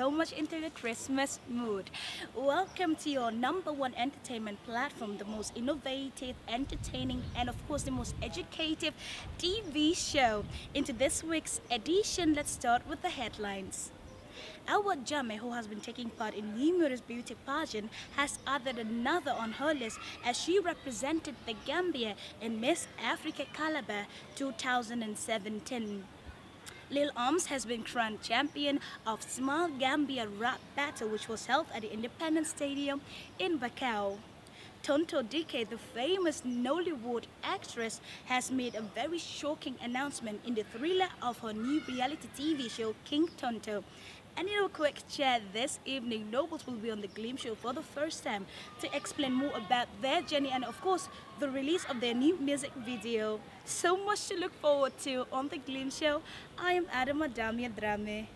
so much into the Christmas mood. Welcome to your number one entertainment platform, the most innovative, entertaining, and of course the most educative TV show. Into this week's edition, let's start with the headlines. Awa Jame, who has been taking part in numerous beauty pageants, has added another on her list as she represented the Gambia in Miss Africa Calabar 2017. Lil Omz has been crowned champion of Small Gambia Rap Battle which was held at the Independence Stadium in Bakau. Tonto Dikeh, the famous Nollywood actress, has made a very shocking announcement in the thriller of her new reality TV show King Tonto. And in a quick chat this evening, Nobles will be on the Glimpse Show for the first time to explain more about their journey and of course the release of their new music video. So much to look forward to on the Glimpse Show. I am Adama Damia Drame.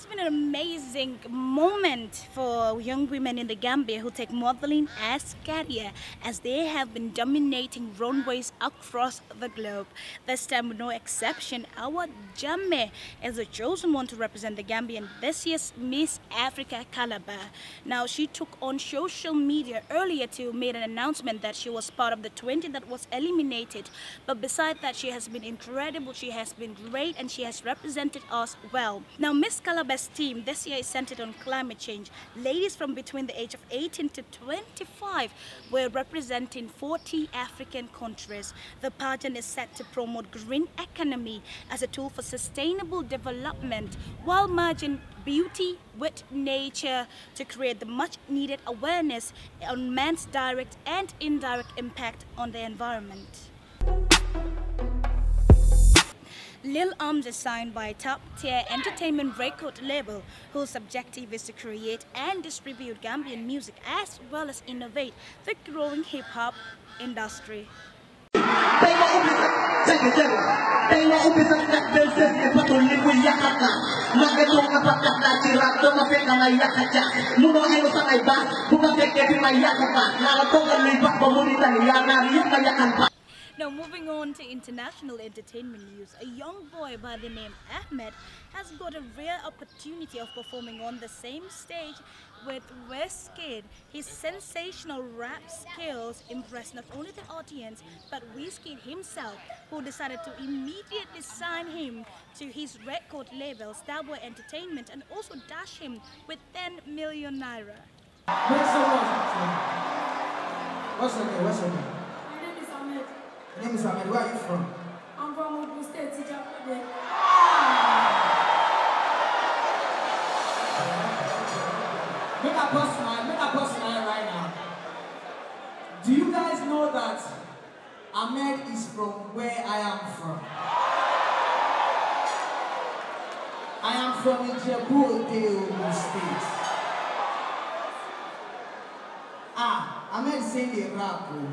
Has been an amazing moment for young women in the Gambia who take modeling as career as they have been dominating runways across the globe. This time no exception, Awa Jamme is the chosen one to represent the Gambia in this year's Miss Africa Calabar. Now she took on social media earlier to make an announcement that she was part of the 20 that was eliminated. But besides that, she has been incredible, she has been great and she has represented us well. Now Miss Calabar's team this year is centered on climate change. Ladies from between the age of 18 to 25 were representing 40 African countries. The pageant is set to promote green economy as a tool for sustainable development while merging beauty with nature to create the much needed awareness on man's direct and indirect impact on the environment. Lil Omz is signed by a top-tier entertainment record label whose objective is to create and distribute Gambian music as well as innovate the growing hip-hop industry. Now moving on to international entertainment news, a young boy by the name Ahmed has got a rare opportunity of performing on the same stage with Wizkid. His sensational rap skills impressed not only the audience but Wizkid himself who decided to immediately sign him to his record label Starboy Entertainment and also dash him with 10 million naira. What's? What's name is Ahmed. Where are you from? I'm from Ogun State, Ijakode. Make a personal, make a personal right now. Do you guys know that Ahmed is from where I am from? I am from Ijebu Ode, Ogun State. Ah, Ahmed saying the rap. Oh.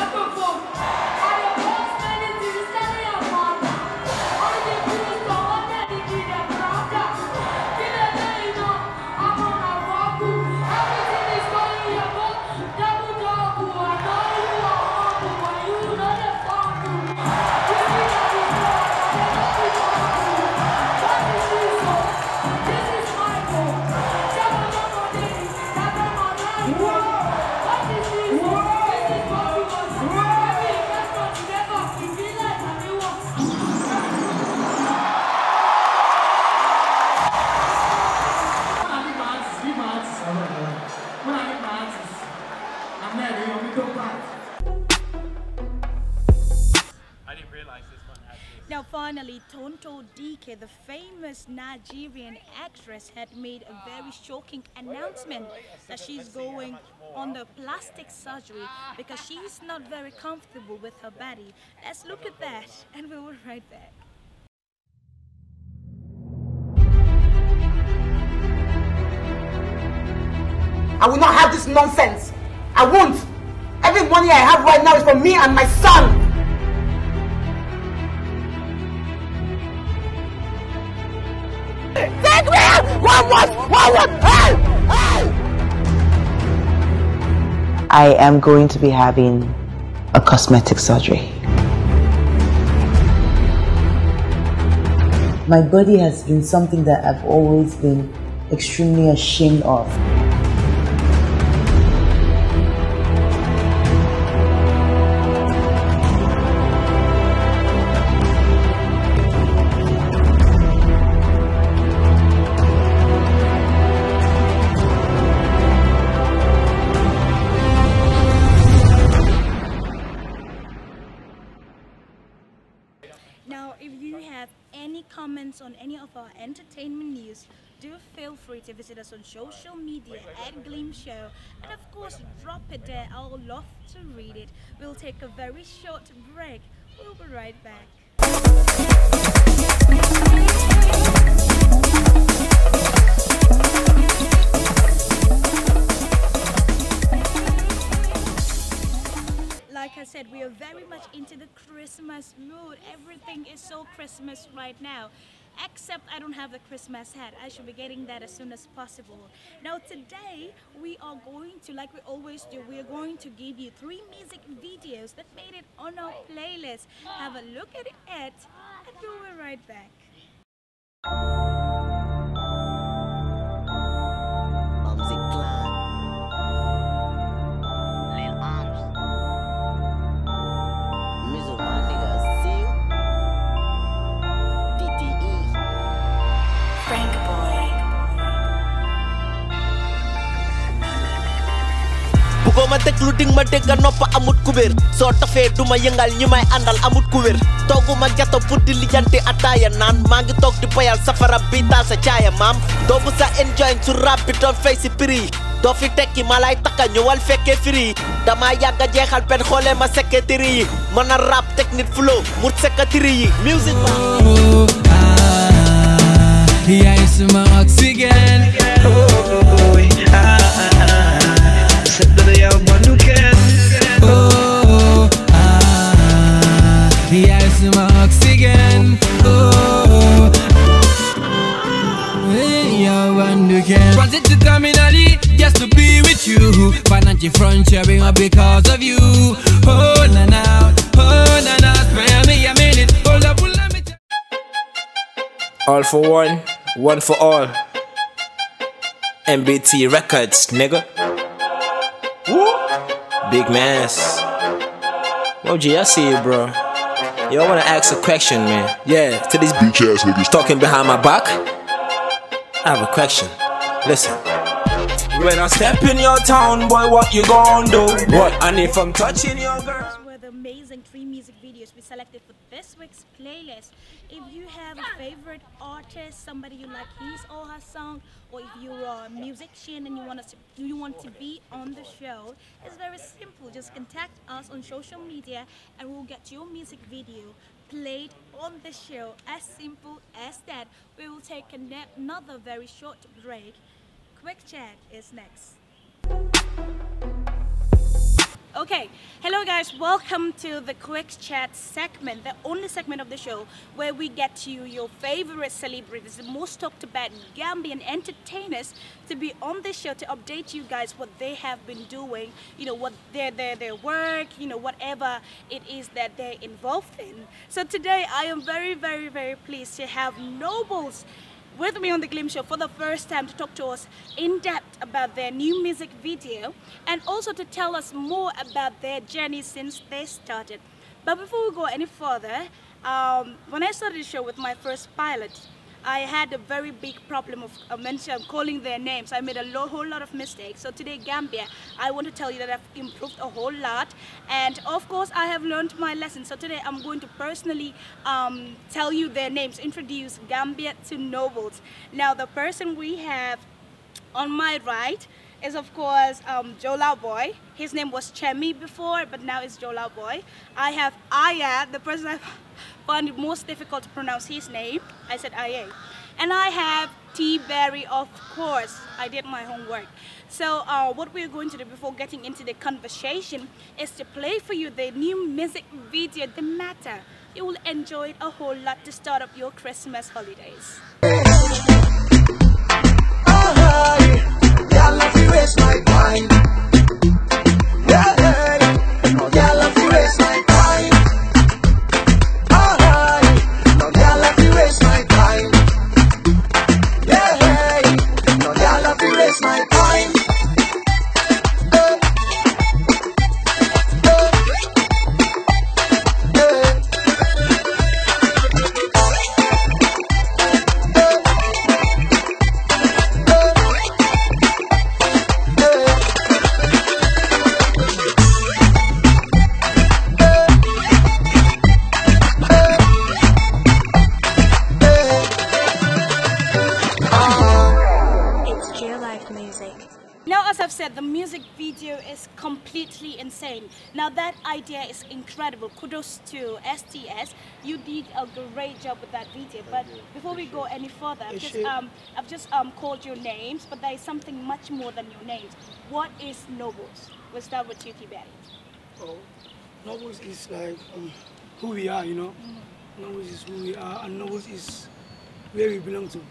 Nigerian actress, had made a very shocking announcement that she's going on the plastic surgery because she's not very comfortable with her body. Let's look at that and we will right back. I will not have this nonsense. I won't. Every money I have right now is for me and my son. I am going to be having a cosmetic surgery. My body has been something that I've always been extremely ashamed of. Entertainment news, do feel free to visit us on social media at Glimpse Show. And of course, drop it there. I would love to read it. We'll take a very short break. We'll be right back. Like I said, we are very much into the Christmas mood. Everything is so Christmas right now. Except I don't have the Christmas hat. I should be getting that as soon as possible. Now today we are going to, like we always do, we are going to give you three music videos that made it on our playlist. Have a look at it and we'll be right back. Ma déglu ding ma dégga noppa amut kubéer soo tafee duma yëngal ñi may àndal amut kubéer toogu ma jato pour di lijjanti ataaya naan maa ngi toog di boyal safara bi taal sa caaya maam doo bu sa enjoy su rap bi doon fay si fi tekki ma lay takka ñëwal fekkee firi dama yàgga jeexal pen xoolee ma a rap technique flow mut secrétaire yi music ba Oh, ah, yeah, you. Financial front sharing up because of you. Oh, na na, oh, na na, spare me a minute. Hold up, let me. All for one, one for all. MBT Records, nigga. Woo. Big Mass. OG, I see you, bro. Yo, I wanna ask a question, man. Yeah, to these bitch ass niggas talking behind my back. I have a question. Listen. When I step in your town, boy, what you gonna do? What? And if I'm touching your girl. Those were the amazing three music videos we selected for this week's playlist. If you have a favorite artist, somebody you like his or her song, or if you're a musician and you want us to, you want to be on the show, it's very simple. Just contact us on social media, and we'll get your music video played on the show. As simple as that. We will take ano- another very short break. Quick chat is next. Okay, hello guys, welcome to the quick chat segment, the only segment of the show where we get to you your favorite celebrities, the most talked about Gambian entertainers to be on the show to update you guys what they have been doing, you know, what their their their work, you know, whatever it is that they're involved in. So today I am very, very, very pleased to have Nobles with me on the Glimpse Show for the first time to talk to us in depth about their new music video and also to tell us more about their journey since they started. But before we go any further, um, when I started the show with my first pilot, I had a very big problem of uh, mention calling their names. I made a lo- whole lot of mistakes. So today, Gambia, I want to tell you that I've improved a whole lot, and of course, I have learned my lesson. So today, I'm going to personally um, tell you their names, introduce Gambia to nobles. Now, the person we have on my right is of course um, Jola Boy. His name was Chemi before, but now it's Jola Boy. I have Aya, the person I found it most difficult to pronounce his name. I said Aya. And I have T Berry, of course. I did my homework. So uh, what we're going to do before getting into the conversation is to play for you the new music video, The Matter. You will enjoy it a whole lot to start up your Christmas holidays. If waste my time. Completely insane. Now, that idea is incredible. Kudos to STS. You did a great job with that video. But before we go any further, I've just, um, I've just um, called your names, but there is something much more than your names. What is Nobles? We'll start with you, T-Berry. Oh, Nobles is like um, who we are, you know. Nobles is who we are, and Nobles is where we belong to.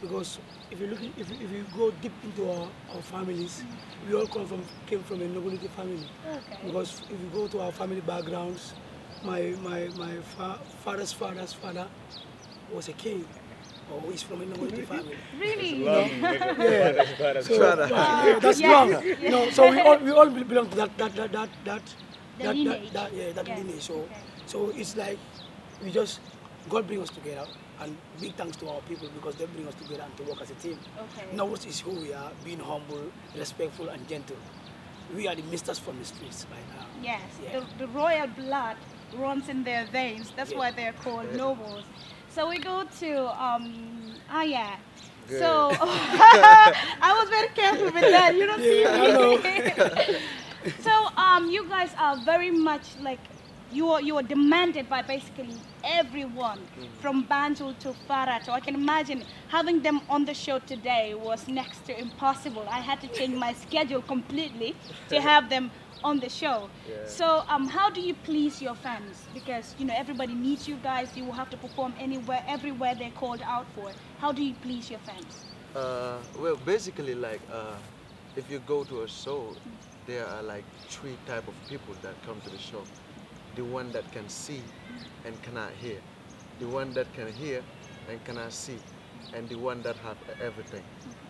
Because if you look, if if you go deep into our, our families, we all come from came from a nobility family. Okay. Because if you go to our family backgrounds, my my my fa- father's father's father was a king. Or he's from a nobility family. Really? You know? yeah. So, Father. yeah, that's Yes. wrong. No, so we all we all belong to that that that that that The that, lineage. that, that yeah that Yeah, lineage. So okay. so it's like we just God bring us together and big thanks to our people because they bring us together and to work as a team. Okay. Knowledge is who we are, being humble, respectful and gentle. We are the misters from the streets right now. Yes, Yeah. the, the royal blood runs in their veins. That's Yeah. why they're called nobles. So we go to um yeah. Good. So I was very careful with that. You don't Yeah, see me. so um you guys are very much like you are you are demanded by basically everyone from Banjul to Farah. So I can imagine having them on the show today was next to impossible. I had to change my schedule completely to have them on the show. Yeah. So um, how do you please your fans? Because you know everybody needs you guys. You will have to perform anywhere, everywhere they're called out for. How do you please your fans? Uh, well, basically, like uh, if you go to a show, there are like three type of people that come to the show. The one that can see and cannot hear, the one that can hear and cannot see, and the one that have everything.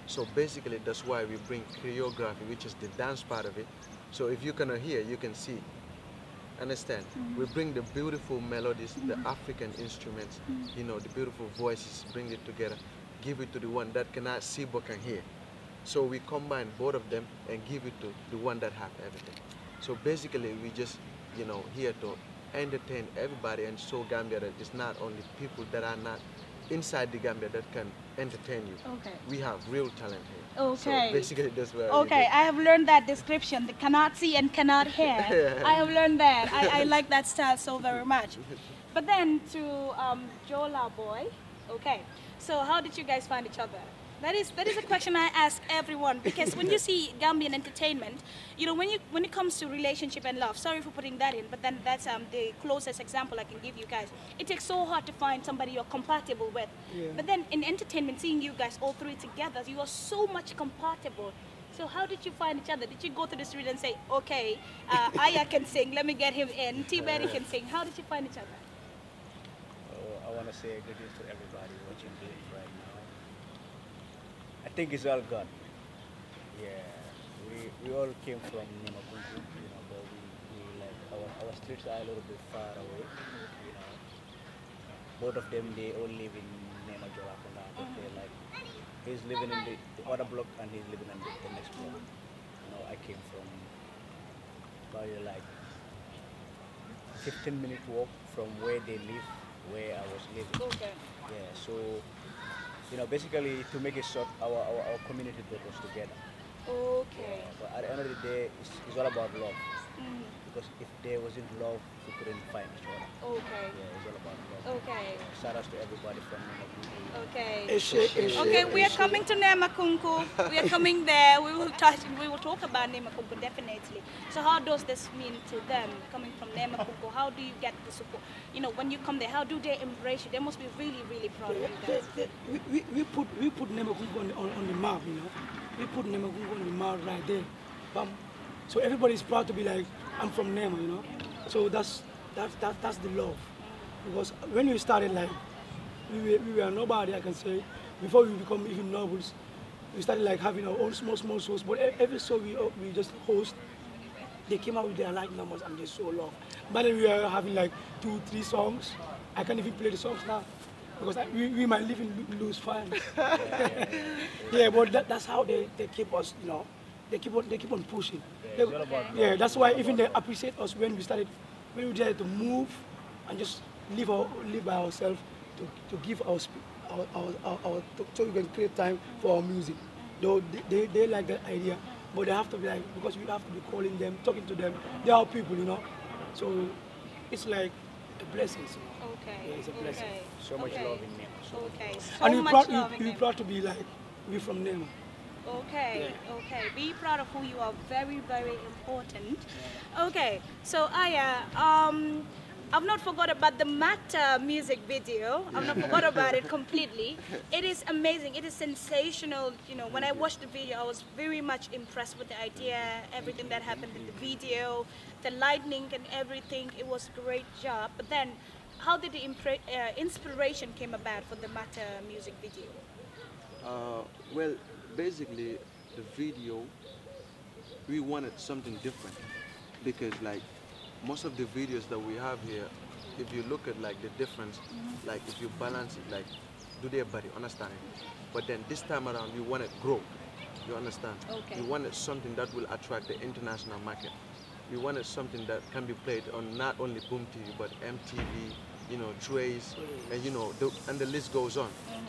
So basically, that's why we bring choreography, which is the dance part of it. So if you cannot hear, you can see. Understand? Mm-hmm. We bring the beautiful melodies, the mm-hmm. African instruments, mm-hmm. you know, the beautiful voices, bring it together, give it to the one that cannot see but can hear. So we combine both of them and give it to the one that have everything. So basically, we just, you know, here to entertain everybody and show Gambia that it's not only people that are not inside the Gambia that can entertain you. Okay. We have real talent here. Okay. So basically, that's where Okay. I have learned that description. The cannot see and cannot hear. Yeah. I have learned that. I, I like that style so very much. But then to um, Jola boy. Okay. So how did you guys find each other? That is that is a question I ask everyone because when you see Gambian entertainment, you know when you when it comes to relationship and love. Sorry for putting that in, but then that's um, the closest example I can give you guys. It takes so hard to find somebody you're compatible with. Yeah. But then in entertainment, seeing you guys all three together, you are so much compatible. So how did you find each other? Did you go to the street and say, okay, uh, Aya can sing, let me get him in, T-Berry can sing. How did you find each other? Oh, I want to say greetings to everybody watching this right now. I think it's all God. Yeah, we, we all came from Nemakunku, you know, but we, we like our, our streets are a little bit far away, you know. Both of them, they all live in Nema Jorakunda, but they mm-hmm. like, he's living in the, the other block and he's living in the, the next block. You know, I came from probably like 15 minute walk from where they live, where I was living. Okay. Yeah, so, you know, basically to make it short, our, our, our community brought us together. Okay. Yeah, but at the end of the day, it's, it's all about love. Mm. because if there wasn't love, we couldn't find each other. Okay. Yeah, it's all about love. Okay. Shout out to everybody from Nemakunku. Okay. Eshe, eshe, Okay, we are coming to Nemakunku. We are coming there. We will touch. We will talk about Nemakunku definitely. So, how does this mean to them coming from Nemakunku? How do you get the support? You know, when you come there, how do they embrace you? They must be really, really proud of you guys. they- we, we, we put we put Nemakunku on, on, on the map, you know. We put Nemakunku on the map right there. Bam. So everybody's proud to be like, I'm from Nema, you know. So that's that's that, that's the love. Because when we started, like, we were, we were nobody, I can say. Before we become even nobles, we started like having our own small small shows. But every show we uh, we just host, they came out with their like numbers and they so love. But then we are having like two, three songs. I can't even play the songs now because I, we, we might even lo- lose fans. yeah, but that, that's how they, they keep us, you know. They keep on they keep on pushing. All yeah, that's why even they appreciate us when we started when we decided to move and just live our, live by ourselves to, to give our, our, our, our, our to, so we can create time for our music. Though they, they, they like that idea, but they have to be like because we have to be calling them, talking to them. They are people, you know. So it's like a blessing. know. Okay. It's a blessing. Okay. So much okay. love in Nema. So much Okay. So and we much proud, love we, in we them. proud to be like we from Nema. Okay, okay. Be proud of who you are. Very, very important. Okay, so Aya, um, I've not forgot about the Mata music video. I've not forgot about it completely. It is amazing. It is sensational. You know, when I watched the video, I was very much impressed with the idea, everything that happened in the video, the lightning and everything. It was a great job. But then, how did the uh, inspiration came about for the Mata music video? Uh, well, basically, the video, we wanted something different because, like, most of the videos that we have here, if you look at like the difference, like if you balance it, like, do their body, understand it? But then this time around, we wanted grow. You understand? Okay. We wanted something that will attract the international market. We wanted something that can be played on not only Boom TV but MTV, you know, Trace, and you know, the, and the list goes on.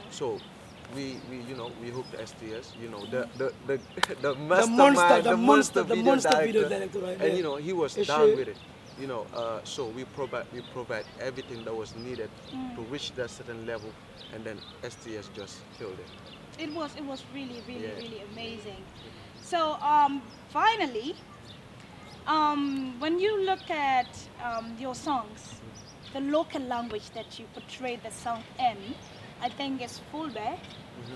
So we, we, you know, we hooked STS, you know, the the the, the mastermind, monster- the monster- the video monster video director, director right and you know, he was Is down she- with it. You know, uh, so we provide we provide everything that was needed Mm. to reach that certain level, and then STS just killed it. It was it was really really Yeah. really amazing. So um, finally, um, when you look at um, your songs, the local language that you portray the song in, I think is Fulbe,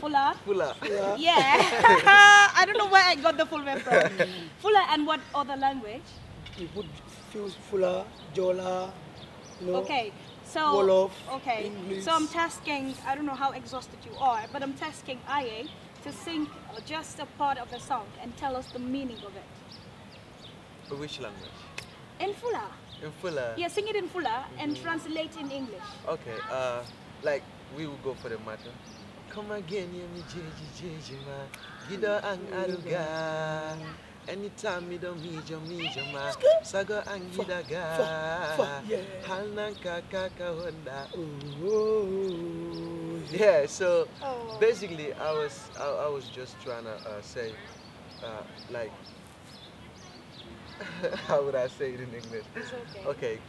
Fula. Fula. Yeah. I don't know where I got the Fulbe from. Fula and what other language? We put Fula, Jola, you know. Okay. So Wolof, okay. English. So I'm tasking. I don't know how exhausted you are, but I'm tasking Aya to sing just a part of the song and tell us the meaning of it Which language? in Fula. In Fula. Yeah, sing it in Fula and translate in English. Okay, uh, like we will go for the matter. Come again, yeah, me jeji jeji ma. Gida ang aruga. Anytime me don't meet you, meet you ma. Saga ang gida ga. yeah. Hal nang kakaka honda. Yeah, so Oh. basically, I was I, I was just trying to uh, say, uh, like, how would I say it in English? It's okay. Okay,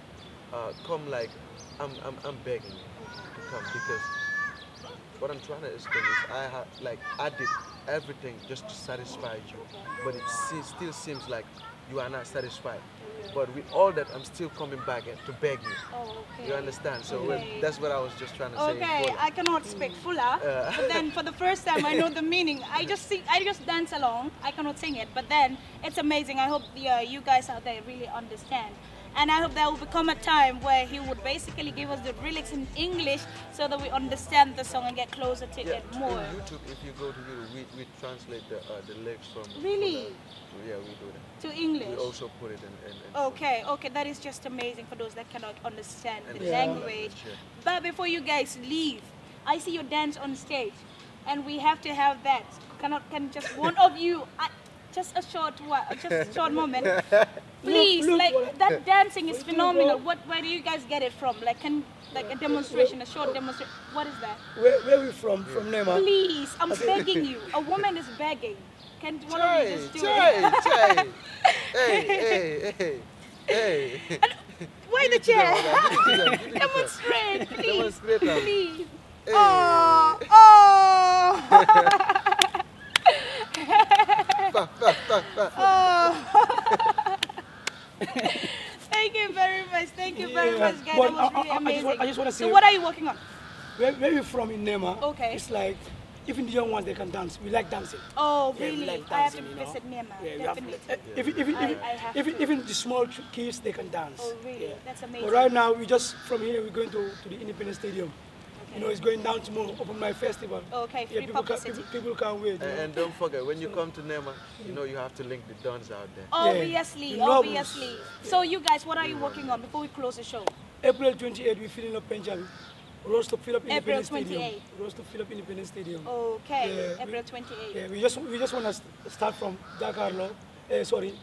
uh, come like, I'm, I'm, I'm begging you to come because what I'm trying to explain is I have like I did everything just to satisfy you, but it se- still seems like you are not satisfied. But with all that, I'm still coming back to beg you. Oh, okay. You understand? So Okay. that's what I was just trying to say. Okay, I cannot speak Fula, Uh. but then for the first time I know the meaning. I just sing, I just dance along. I cannot sing it, but then it's amazing. I hope the, uh, you guys out there really understand. And I hope there will become a time where he would basically give us the lyrics in English so that we understand the song and get closer to Yeah, it more. On YouTube, if you go to YouTube, we, we translate the, uh, the lyrics from. Really? Fula. Yeah, we do that. To English? We also put it in. in, in Okay, okay, that is just amazing for those that cannot understand And the it's language. yeah. But before you guys leave, I see you dance on stage, and we have to have that. Cannot can just one of you, I, just a short, just a short moment, please. look like that dancing is phenomenal. what- where do you guys get it from? Like, can like a demonstration, a short demonstration. What is that? Where, where we from? From Nema? Please, I'm begging you. A woman is begging. Can one of you just do chai, it? chai. hey, hey, hey. Hey. Why the chair? Give it to them, give it to them. Demonstrate, please. Demonstrate. Please. Oh, oh. Oh. Thank you very much. Thank you very Yeah, much, guys. but That was really I- I just amazing. want- I just wanna so, what are you working on? Where, where we from in Nema? Okay. It's like even the young ones they can dance. We like dancing. Oh, Yeah, really? like I have to you know. visit Myanmar. Yeah, to- definitely. eh, Even even I- I even, to. even the small kids they can dance. Oh, really? Yeah. That's amazing. But right now we just from here we're going to, to the Independence Stadium. You know, it's going down tomorrow. Open my festival. Okay, Yeah, free people Can, people, people can't wait. And, and don't forget, when you come to Nema, you know you have to link the dons out there. Obviously, the novels. obviously. So, you guys, what are you working on before we close the show? April 28th, we're filling up Penchami. Roast to fill up April Independence 28. Stadium. Roast to fill up Independence Stadium. Okay, Yeah, April 28th. Yeah, we just we just want to start from Jakarlo. Uh, sorry,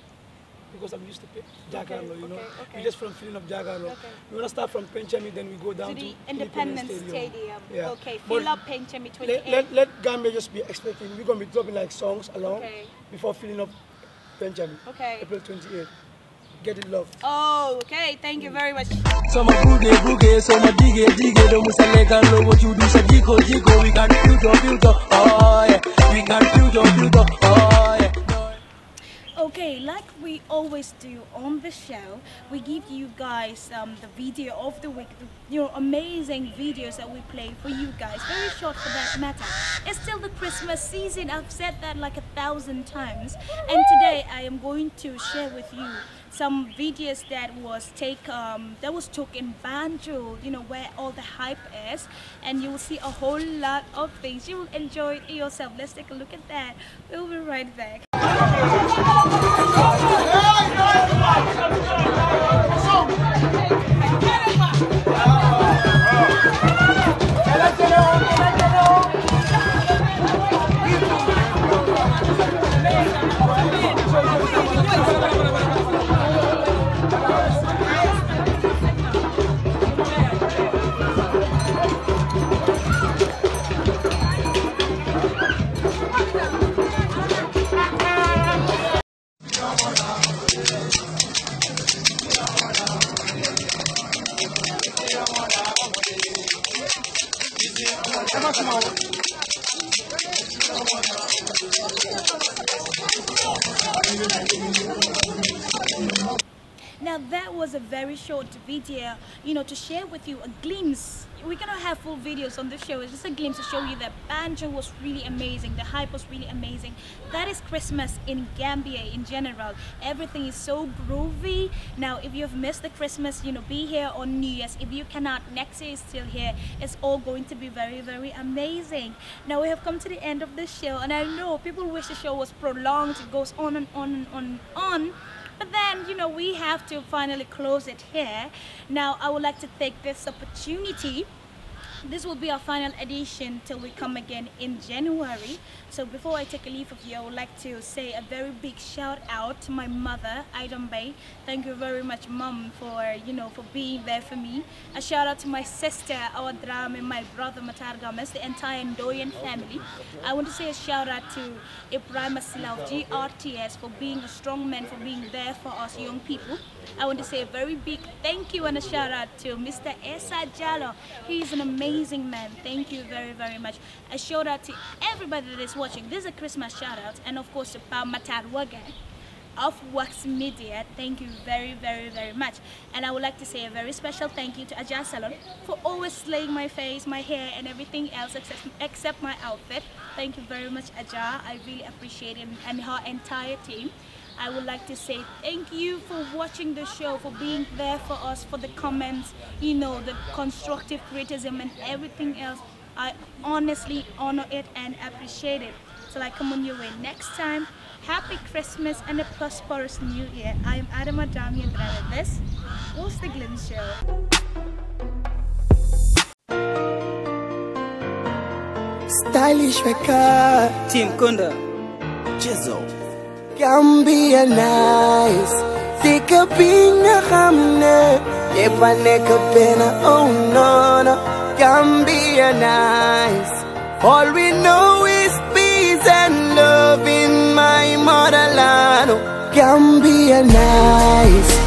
because I'm used to Pe- Jakarlo, you know. okay, okay. We just from filling up Jakarlo. Okay. We want to start from Penchami, then we go down to to, the Independence Stadium. Yeah. Okay, But fill up Penchami 28. Let, let, let Gambia just be expecting. We're gonna be dropping like songs along Okay. before filling up Penchami. Okay. April 28th. Get it love. Oh, okay. Thank you very much. Some a boogie boogie, some a diggy diggy. Don't miss a leg and know what you do. So jiggle jiggle, we got future future. Oh yeah, we got future future. Oh yeah. Okay, like we always do on the show, we give you guys um, the video of the week, the, you know, amazing videos that we play for you guys. Very short for that matter. It's still the Christmas season. I've said that like a thousand times. And today I am going to share with you some videos that was take um, that was took in you know, where all the hype is, and you will see a whole lot of things. You will enjoy it yourself. Let's take a look at that. We'll be right back. Now share with you a glimpse. We're gonna have full videos on the show. It's just a glimpse to show you that Banjul was really amazing. The hype was really amazing. That is Christmas in Gambia in general. Everything is so groovy. Now, if you've missed the Christmas, you know, be here on New Year's. If you cannot, next year is still here. It's all going to be very, very amazing. Now we have come to the end of the show, and I know people wish the show was prolonged. It goes on and on and on and on. But then, you know, we have to finally close it here. Now, I would like to take this opportunity. This will be our final edition till we come again in January. So before I take a leave of you, I would like to say a very big shout out to my mother, Idom Bay. Thank you very much, mom, for you know for being there for me. A shout out to my sister, our drama, and my brother Matar Gomez, the entire Ndoyan family. I want to say a shout out to Ibrahim Asilaw, GRTS, for being a strong man, for being there for us young people. I want to say a very big thank you and a shout out to Mr. Esa Jallo. He's an amazing man. Thank you very, very much. A shout out to everybody that is watching. This is a Christmas shout out. And of course to Pa Matar Waga of Wax Media. Thank you very, very, very much. And I would like to say a very special thank you to Ajah Salon for always slaying my face, my hair, and everything else except, except my outfit. Thank you very much, Ajah. I really appreciate it and her entire team. I would like to say thank you for watching the show, for being there for us, for the comments, you know, the constructive criticism and everything else. I honestly honor it and appreciate it. So I come on your way next time. Happy Christmas and a prosperous New Year. I am Adama Damian Drava. This was the Glimpse Show. Stylish record. Team Kunda. Jizzle. Gambia nice. Take a bean na hamne. Yepa neka pena oh no no. Gambia nice. All we know is peace and love in my motherland. Oh, Gambia nice.